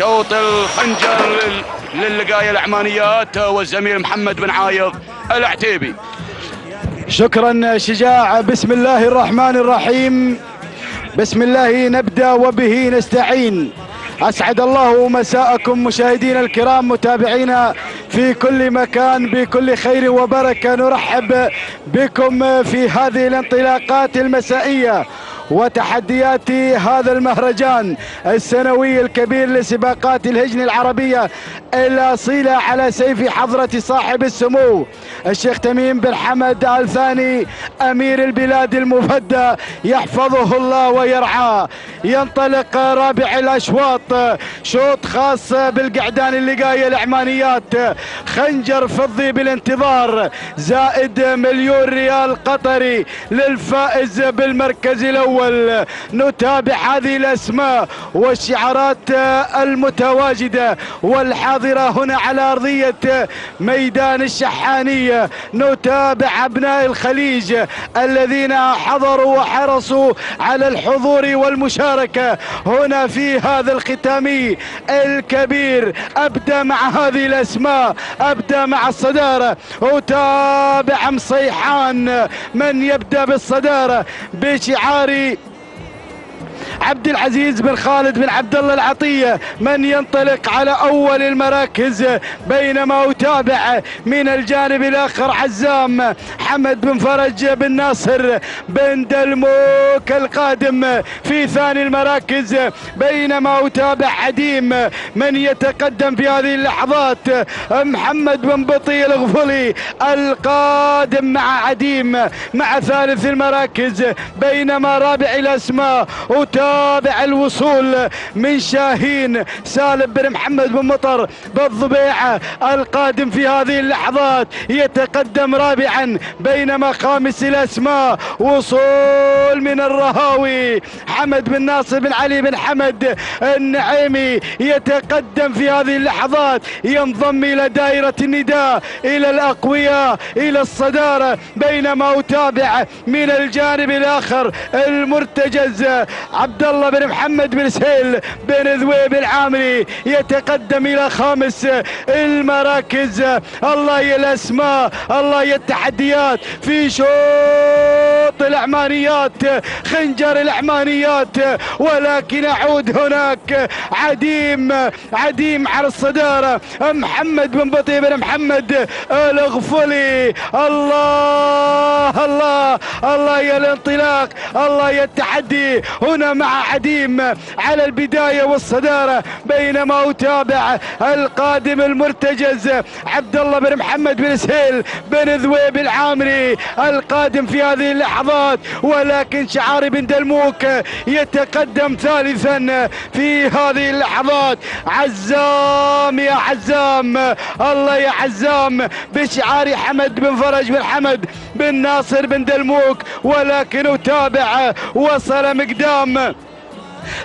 شوط الخنجر للقاية العمانيات والزميل محمد بن عايض العتيبي. شكرا شجاع. بسم الله الرحمن الرحيم. بسم الله نبدأ وبه نستعين. أسعد الله مساءكم مشاهدينا الكرام متابعينا في كل مكان بكل خير وبركة. نرحب بكم في هذه الانطلاقات المسائية. وتحديات هذا المهرجان السنوي الكبير لسباقات الهجن العربية الأصيلة على سيف حضرة صاحب السمو الشيخ تميم بن حمد آل ثاني أمير البلاد المفدى يحفظه الله ويرعاه. ينطلق رابع الأشواط شوط خاص بالقعدان اللقاية العمانيات. خنجر فضي بالانتظار زائد مليون ريال قطري للفائز بالمركز الأول. الأول نتابع هذه الأسماء والشعارات المتواجدة والحاضرة هنا على أرضية ميدان الشحانية. نتابع أبناء الخليج الذين حضروا وحرصوا على الحضور والمشاركة. هنا في هذا الختامي الكبير أبدأ مع هذه الأسماء أبدأ مع الصدارة. أتابع مصيحان من يبدأ بالصدارة؟ بشعار عبد العزيز بن خالد بن عبد الله العطية من ينطلق على أول المراكز بينما اتابع من الجانب الآخر عزام حمد بن فرج بن ناصر بن دلموك القادم في ثاني المراكز بينما اتابع عديم من يتقدم في هذه اللحظات محمد بن بطي الغفلي القادم مع عديم مع ثالث المراكز بينما رابع الاسماء وتابع الوصول من شاهين سالم بن محمد بن مطر بالضبيعة القادم في هذه اللحظات. يتقدم رابعا بينما خامس الأسماء وصول من الرهاوي حمد بن ناصر بن علي بن حمد النعيمي. يتقدم في هذه اللحظات. ينضم إلى دائرة النداء إلى الأقوياء إلى الصدارة بينما أتابع من الجانب الآخر المرتجز عبد الله بن محمد بن سهيل بن ذويب العامري يتقدم إلى خامس المراكز. الله يا الأسماء الله يا التحديات في شوط العمانيات خنجر العمانيات ولكن أعود هناك. عديم عديم على الصدارة. محمد بن بطي بن محمد الغفلي الله الله الله يا الانطلاق الله يا التحدي. هنا مع عديم على البداية والصدارة بينما أتابع القادم المرتجز عبد الله بن محمد بن سهيل بن ذويب العامري القادم في هذه اللحظات ولكن شعار بن دلموك يتقدم ثالثا في هذه اللحظات. عزام يا عزام الله يا عزام بشعار حمد بن فرج بن حمد بن ناصر بن دلموك ولكن أتابع وصل مقدام.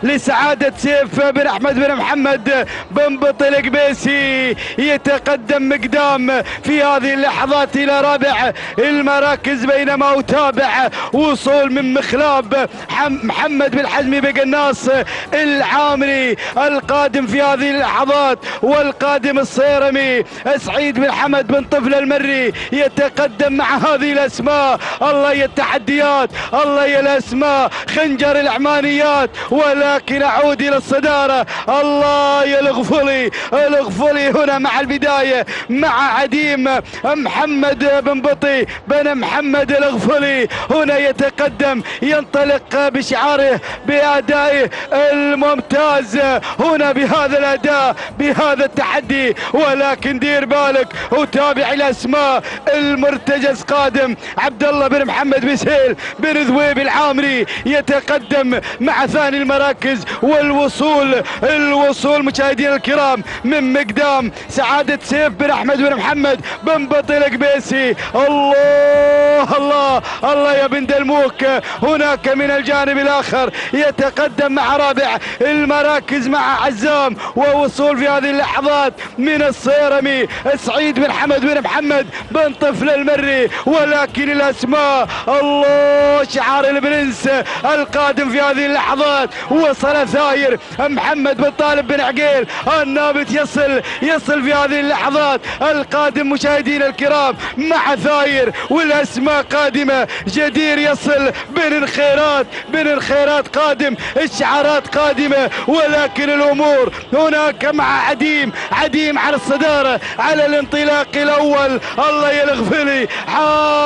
لسعادة سيف بن أحمد بن محمد بن بطل قبيسي. يتقدم مقدام في هذه اللحظات إلى رابع المراكز بينما أتابع وصول من مخلاب محمد بن حزمي بقناص العامري القادم في هذه اللحظات والقادم الصيرمي. سعيد بن حمد بن طفل المري يتقدم مع هذه الأسماء. الله يا التحديات الله يا الأسماء خنجر العمانيات ولكن أعود إلى الصدارة. الله يا الغفلي الغفلي هنا مع البداية مع عديم محمد بن بطي. بن محمد الغفلي هنا يتقدم ينطلق بشعاره بادائه الممتاز. هنا بهذا الأداء بهذا التحدي. ولكن دير بالك وتابع الاسماء المرتجز قادم. عبد الله بن محمد بن سهيل بن ذويب العامري يتقدم مع ثاني المركز المراكز والوصول الوصول مشاهدينا الكرام من مقدام سعادة سيف بن أحمد بن محمد بن بطل قبيسي. الله الله الله يا بن دلموك هناك من الجانب الآخر يتقدم مع رابع المراكز مع عزام ووصول في هذه اللحظات من الصيرمي سعيد بن حمد بن محمد بن طفل المري. ولكن الأسماء الله شعار البرنس القادم في هذه اللحظات. وصل ثاير محمد بن طالب بن عقيل النابت يصل يصل في هذه اللحظات. القادم مشاهدينا الكرام مع ثاير والأسماء قادمة. جدير يصل بن الخيرات بن الخيرات قادم الشعارات قادمة. ولكن الأمور هناك مع عديم عديم على الصدارة على الانطلاق الأول. الله يلغفلي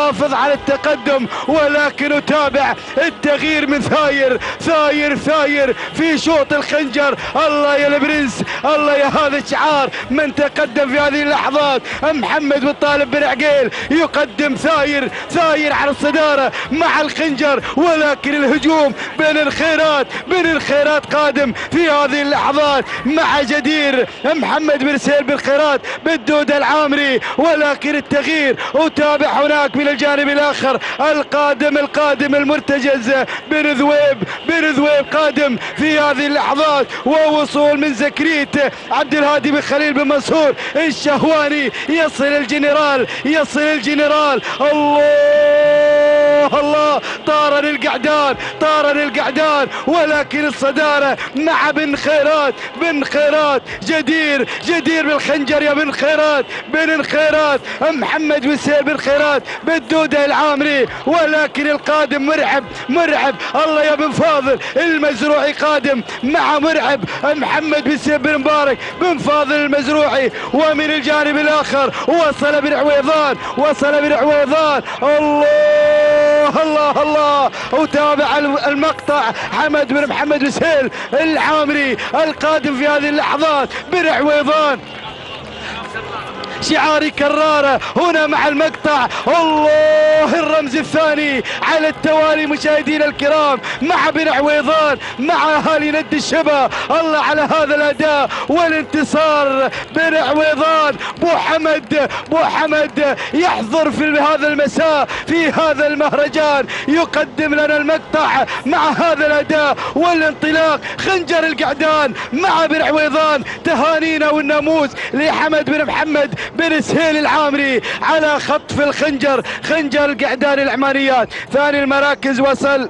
حافظ على التقدم ولكن أتابع التغيير من ثاير ثاير ثاير في شوط الخنجر. الله يا البرنس الله يا هذا الشعار. من تقدم في هذه اللحظات؟ محمد بن طالب بن عقيل يقدم ثاير ثاير على الصدارة مع الخنجر. ولكن الهجوم بين الخيرات بين الخيرات قادم في هذه اللحظات مع جدير محمد بن سهيل بن خيرات بالدود العامري. ولكن التغيير وتابع هناك من الجانب الآخر القادم القادم المرتجز بن ذويب بن ذويب قادم في هذه اللحظات ووصول من زكريت عبد الهادي بن خليل بن منصور الشهواني يصل الجنرال يصل الجنرال الله! الله طار للقعدان طار للقعدان ولكن الصدارة مع بن خيرات بن خيرات جدير جدير بالخنجر يا بن خيرات بن الخيرات محمد بن سهيل بن خيرات بالدودة العامري ولكن القادم مرعب مرعب الله يا بن فاضل المزروعي قادم مع مرعب محمد بن سهيل بن مبارك بن فاضل المزروعي ومن الجانب الآخر وصل بن عويضان وصل بن عويضان الله! الله الله وتابع المقطع حمد بن محمد بن سهيل العامري القادم في هذه اللحظات بن عويضان شعاري كرارة هنا مع المقطع. الله الرمز الثاني على التوالي مشاهدينا الكرام مع بن عويضان مع أهالي ند الشبا. الله على هذا الأداء والانتصار. بن عويضان بو حمد بو حمد يحضر في هذا المساء في هذا المهرجان. يقدم لنا المقطع مع هذا الأداء والانطلاق. خنجر القعدان مع بن عويضان. تهانينا والناموس لحمد بن محمد بن سهيل العامري على خطف الخنجر. خنجر القعدان العمانيات. ثاني المراكز وصل.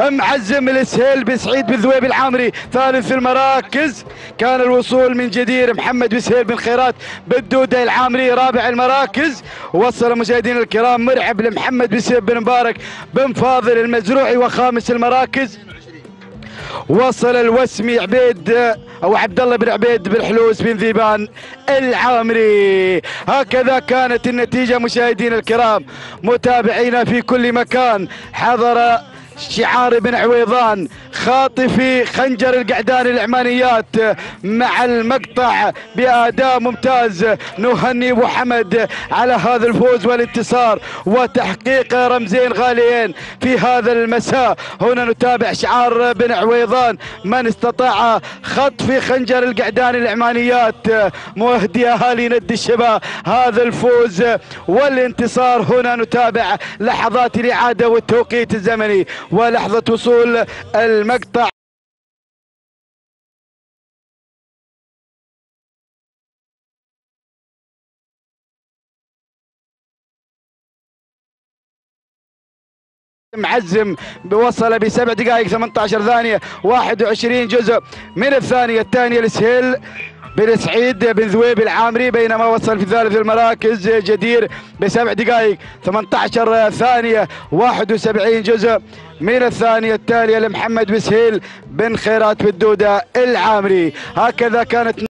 معزم السهيل بسعيد بن ذويب العامري. ثالث المراكز كان الوصول من جدير محمد بن سهيل بن خيرات بالدودة العامري. رابع المراكز وصل مشاهدينا الكرام مرعب لمحمد بن سهيل بن مبارك بن فاضل المزروعي. وخامس المراكز وصل الوسمي عبيد أو عبد الله بن عبيد بن حلوس بن ذيبان العامري. هكذا كانت النتيجة مشاهدينا الكرام. متابعينا في كل مكان. حضر شعار بن عويضان. خاطفي خنجر القعدان العمانيات مع المقطع بآداء ممتاز نهني أبو حمد على هذا الفوز والانتصار وتحقيق رمزين غاليين في هذا المساء. هنا نتابع شعار بن عويضان من استطاع خطف خنجر القعدان العمانيات مهدي أهالي ند الشباب. هذا الفوز والانتصار. هنا نتابع لحظات الإعادة والتوقيت الزمني ولحظة وصول المقطع. معزم وصل بسبع دقائق 18 ثانية 21 جزء. من الثانية الثانية لسهيل بن سعيد بن ذويب العامري بينما وصل في ثالث المراكز جدير بسبع دقائق. 18 ثانية 71 جزء. من الثانية التالية لمحمد بسهيل بن خيرات بالدودة العامري. هكذا كانت